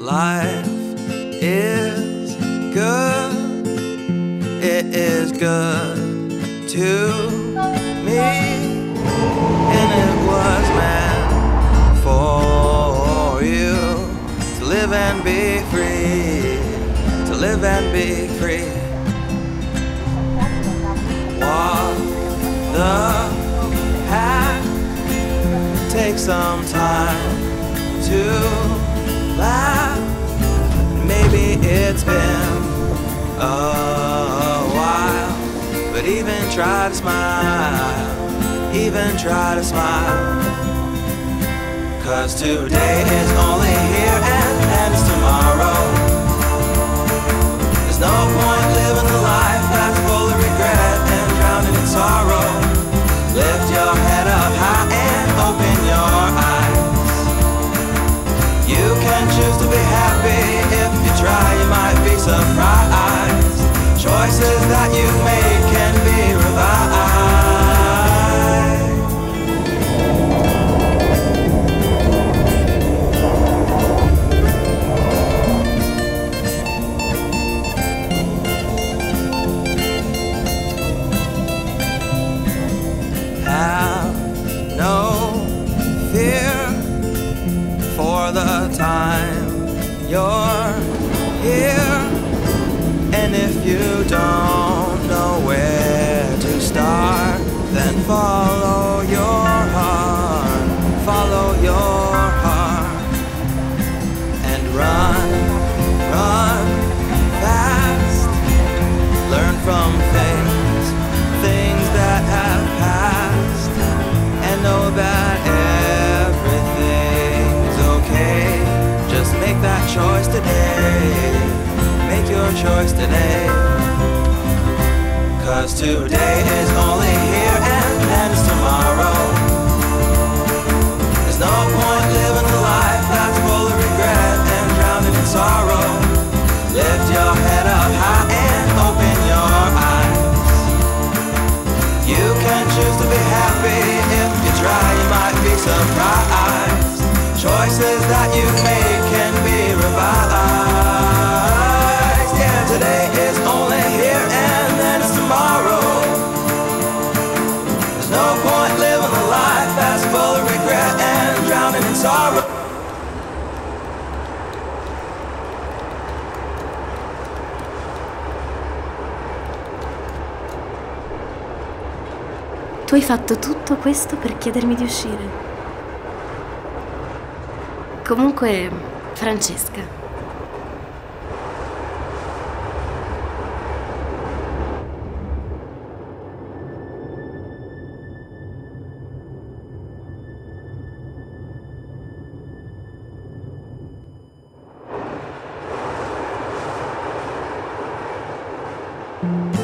Life is good. It is good to me. And it you to live and be free. To live and be free. Walk the path. Take some time to laugh. Maybe it's been a while, but even try to smile, even try to smile. Cause today is only here and ends tomorrow. There's no point living a life that's full of regret and drowning in sorrow. Lift your head up high and open your eyes. You can choose to be happy if you try, you might be surprised. Choices that you make time you're here. And if you don't choice today. Cause today is only here and ends tomorrow. There's no point living a life that's full of regret and drowning in sorrow. Lift your head up high and open your eyes. You can choose to be happy if you try, you might be surprised. Choices that you make Tu hai fatto tutto questo per chiedermi di uscire. Comunque, Francesca, Thank